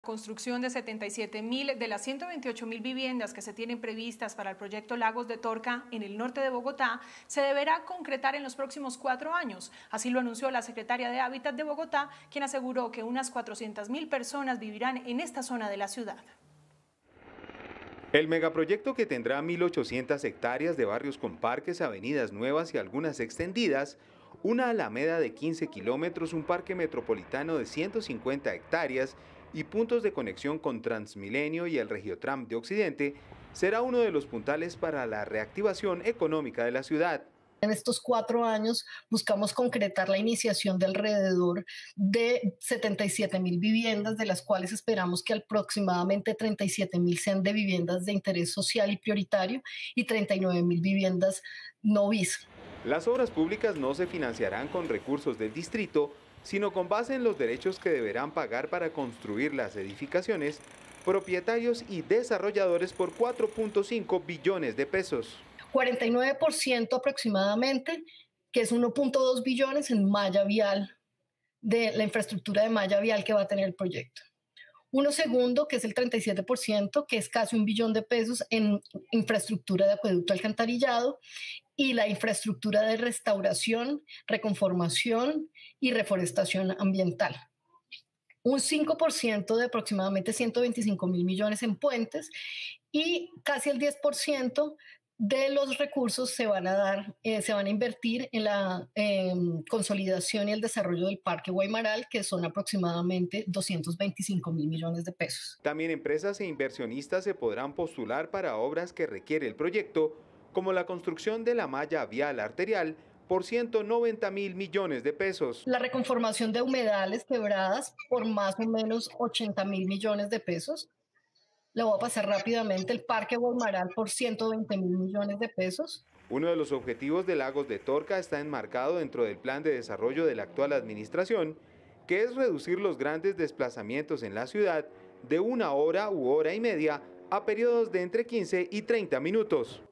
Construcción de 77 mil de las 128 mil viviendas que se tienen previstas para el proyecto Lagos de Torca en el norte de Bogotá se deberá concretar en los próximos cuatro años. Así lo anunció la secretaria de Hábitat de Bogotá, quien aseguró que unas 400 mil personas vivirán en esta zona de la ciudad. El megaproyecto que tendrá 1.800 hectáreas de barrios con parques, avenidas nuevas y algunas extendidas, una alameda de 15 kilómetros, un parque metropolitano de 150 hectáreas y puntos de conexión con Transmilenio y el Regiotram de Occidente, será uno de los puntales para la reactivación económica de la ciudad. En estos cuatro años buscamos concretar la iniciación de alrededor de 77 mil viviendas, de las cuales esperamos que aproximadamente 37 mil sean de viviendas de interés social y prioritario y 39 mil viviendas no bis. Las obras públicas no se financiarán con recursos del distrito, sino con base en los derechos que deberán pagar para construir las edificaciones, propietarios y desarrolladores por 4.5 billones de pesos. 49% aproximadamente, que es 1.2 billones en malla vial, de la infraestructura de malla vial que va a tener el proyecto. Uno segundo, que es el 37%, que es casi un billón de pesos en infraestructura de acueducto alcantarillado y la infraestructura de restauración, reconformación y reforestación ambiental. Un 5% de aproximadamente 125 mil millones en puentes y casi el 10% de los recursos se van a dar, eh, se van a invertir en la em, consolidación y el desarrollo del Parque Guaymaral, que son aproximadamente 225 mil millones de pesos. También empresas e inversionistas se podrán postular para obras que requiere el proyecto, como la construcción de la malla vial arterial por 190 mil millones de pesos. La reconformación de humedales quebradas por más o menos 80 mil millones de pesos le voy a pasar rápidamente el Parque Guaymaral por 120 mil millones de pesos. Uno de los objetivos de Lagos de Torca está enmarcado dentro del plan de desarrollo de la actual administración, que es reducir los grandes desplazamientos en la ciudad de una hora u hora y media a periodos de entre 15 y 30 minutos.